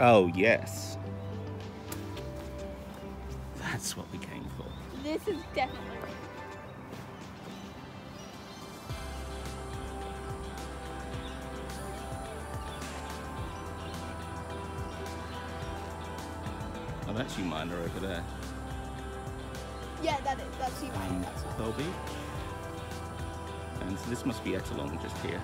Oh, yes. That's what we came for. This is definitely. Oh, that's Umina over there. Yeah, that is. That's you. And That's And so this must be Ettalong just here.